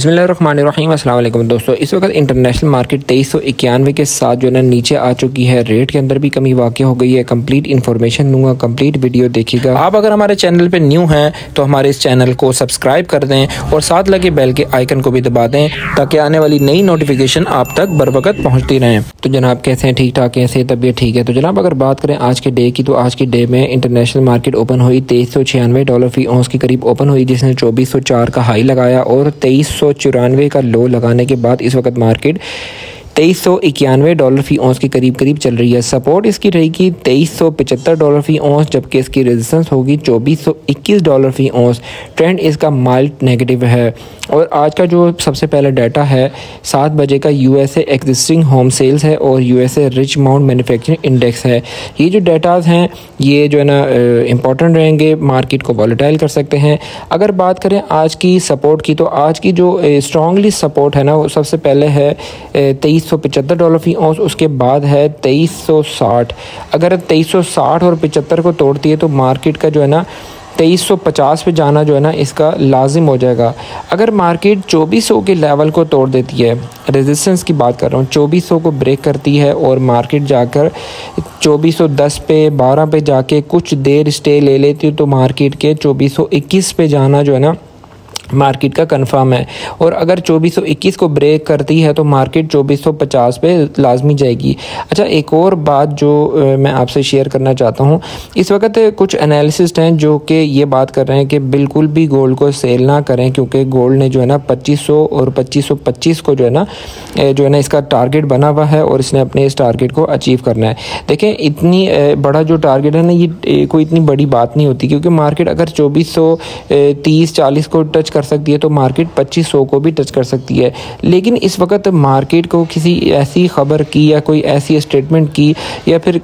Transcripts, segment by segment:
बसमीम अल्लाम दोस्तों, इस वक्त इंटरनेशनल मार्केट तेईस सौ इक्यानवे के साथ जो है ना, नीचे आ चुकी है। रेट के अंदर भी कमी वाक़ हो गई है। कंप्लीट इन्फॉर्मेशन दूँगा कंप्लीट वीडियो देखिएगा। आप अगर हमारे चैनल पे न्यू हैं तो हमारे इस चैनल को सब्सक्राइब कर दें और साथ लगे बेल के आइकन को भी दबा दें, ताकि आने वाली नई नोटिफिकेशन आप तक बर वक्त पहुँचती रहें। तो जनाब, कैसे हैं? ठीक ठाक, कैसे तबीयत ठीक है? तो जनाब, अगर बात करें आज के डे की तो आज के डे में इंटरनेशनल मार्केट ओपन हुई। तेईस सौ छियानवे डॉलर फ़ी औंस के करीब ओपन हुई, जिसने चौबीस सौ चार का हाई लगाया और तेईस सौ का लो लगाने के बाद इस वक्त मार्केट तेईस सौ इक्यानवे डॉलर फ़ी औंस के करीब करीब चल रही है। सपोर्ट इसकी रहेगी तेईस सौ पचहत्तर डॉलर फ़ी औंस जबकि इसकी रेजिस्टेंस होगी चौबीस सौ इक्कीस डॉलर फ़ी औंस ट्रेंड इसका माइल्ड नेगेटिव है। और आज का जो सबसे पहला डाटा है, सात बजे का U USA existing home sales है और U USA Richmond manufacturing index है। ये जो डाटाज हैं, ये जो है ना इंपॉर्टेंट रहेंगे मार्केट को वॉलेटाइल कर सकते हैं। अगर बात करें आज की सपोर्ट की तो आज की जो स्ट्रॉन्गली सपोर्ट है ना, वो सबसे पहले है तेईस सौ पचहत्तर डॉलर फ़ी औंस, उसके बाद है तेईस सौ साठ। अगर तेईस सौ साठ और पचहत्तर को तोड़ती है तो मार्केट का जो है ना, तेईस सौ पचास पे जाना जो है ना, इसका लाजिम हो जाएगा। अगर मार्केट चौबीस सौ के लेवल को तोड़ देती है, रेजिस्टेंस की बात कर रहा हूँ, चौबीस सौ को ब्रेक करती है और मार्केट जाकर चौबीस सौ दस पे, बारह पे जाके कुछ देर स्टे ले लेती है तो मार्केट के चौबीस सौ इक्कीस पे जाना जो है ना मार्केट का कंफर्म है। और अगर 2421 को ब्रेक करती है तो मार्केट 2450 पे लाजमी जाएगी। अच्छा एक और बात जो मैं आपसे शेयर करना चाहता हूँ। इस वक्त कुछ एनालिसिस्ट हैं जो कि ये बात कर रहे हैं कि बिल्कुल भी गोल्ड को सेल ना करें, क्योंकि गोल्ड ने जो है ना 2500 और 2525 को जो है ना जो है ना इसका टारगेट बना हुआ है और इसने अपने इस टारगेट को अचीव करना है। देखें, इतनी बड़ा जो टारगेट है ना, ये कोई इतनी बड़ी बात नहीं होती, क्योंकि मार्केट अगर चौबीस सौ तीस चालीस को टच कर सकती है तो मार्केट पच्चीस को भी टच कर सकती है। लेकिन इस वक्त मार्केट को किसी ऐसी खबर की या कोई ऐसी स्टेटमेंट की या फिर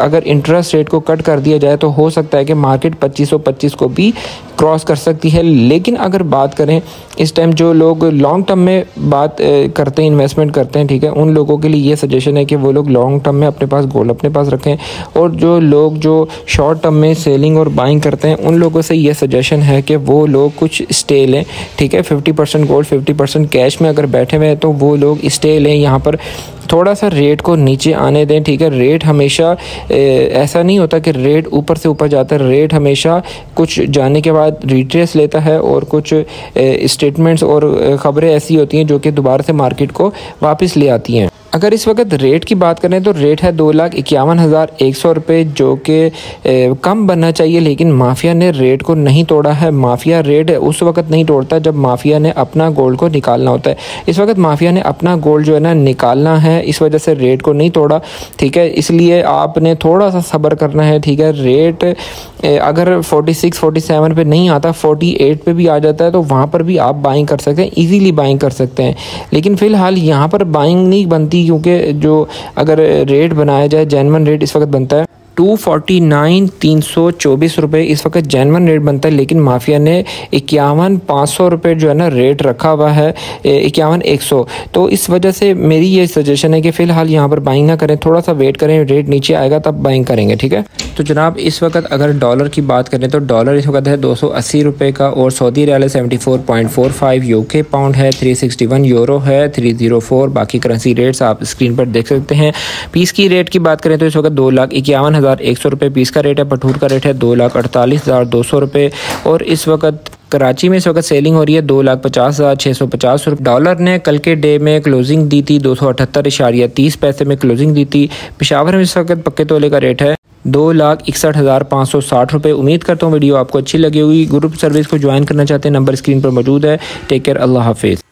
अगर इंटरेस्ट रेट को कट कर दिया जाए तो हो सकता है कि मार्केट पच्चीस पच्चीस को भी क्रॉस कर सकती है। लेकिन अगर बात करें, इस टाइम जो लोग लॉन्ग टर्म में बात करते हैं इन्वेस्टमेंट करते हैं, ठीक है, उन लोगों के लिए ये सजेशन है कि वो लोग लॉन्ग टर्म में अपने पास गोल्ड अपने पास रखें। और जो लोग जो शॉर्ट टर्म में सेलिंग और बाइंग करते हैं, उन लोगों से ये सजेशन है कि वो लोग कुछ स्टे लें, ठीक है fifty percent gold fifty percent cash में अगर बैठे हुए हैं तो वो लोग स्टे लें यहाँ पर। थोड़ा सा रेट को नीचे आने दें, ठीक है रेट हमेशा ऐसा नहीं होता कि रेट ऊपर से ऊपर जाता है रेट हमेशा कुछ जाने के बाद रिट्रेस लेता है और कुछ स्टेटमेंट्स और ख़बरें ऐसी होती हैं जो कि दोबारा से मार्केट को वापस ले आती हैं। अगर इस वक्त रेट की बात करें तो रेट है दो लाख इक्यावन हज़ार एक सौ रुपये जो कि कम बनना चाहिए, लेकिन माफिया ने रेट को नहीं तोड़ा है। माफिया रेट उस वक्त नहीं तोड़ता जब माफिया ने अपना गोल्ड को निकालना होता है। इस वक्त माफिया ने अपना गोल्ड जो है ना, निकालना है, इस वजह से रेट को नहीं तोड़ा, ठीक है? इसलिए आपने थोड़ा सा सब्र करना है, ठीक है? रेट अगर फोर्टी सिक्स, फोर्टी सेवन पर नहीं आता, फोर्टी एट पर भी आ जाता है तो वहाँ पर भी आप बाइंग कर सकते हैं ईजीली बाइंग कर सकते हैं। लेकिन फ़िलहाल यहाँ पर बाइंग नहीं बनती क्योंकि जो अगर रेट बनाया जाए जैनवन रेट इस वक्त बनता है टू फोर्टी नाइन तीन सौ चौबीस रुपये इस वक्त जैनवन रेट बनता है, लेकिन माफिया ने इक्यावन पाँच सौ रुपये जो है ना रेट रखा हुआ है इक्यावन एक सौ। तो इस वजह से मेरी ये सजेशन है कि फ़िलहाल यहाँ पर बाइंग ना करें थोड़ा सा वेट करें रेट नीचे आएगा तब बाइंग करेंगे, ठीक है? तो जनाब, इस वक्त अगर डॉलर की बात करें तो डॉलर इस वक्त है दो सौ अस्सी रुपये का और Saudi riyal seventy four point four five U K pound है थ्री सिक्सटी वन यूरो है थ्री ज़ीरो फोर बाकी करेंसी रेट्स आप स्क्रीन पर देख सकते हैं। पीस की रेट की बात करें तो इस वक्त दो लाख इक्यावन हज़ार एक सौ रुपये पीस का रेट है पठूर का रेट है दो लाख अड़तालीस हज़ार दो सौ रुपये और इस वक्त कराची में इस वक्त सेलिंग हो रही है दो लाख पचास हज़ार छः सौ पचास रुपये। डॉलर ने कल के डे में क्लोजिंग दी थी दो सौ अठहत्तर इशारिया तीस पैसे में क्लोजिंग दी थी। पिशावर में इस वक्त पक्के तोले का रेट है दो लाख इकसठ हज़ार पाँच सौ साठ रुपये। उम्मीद करता हूँ वीडियो आपको अच्छी लगी हुई ग्रुप सर्विस को ज्वाइन करना चाहते हैं नंबर स्क्रीन पर मौजूद है। टेक केयर अल्लाह हाफिज़।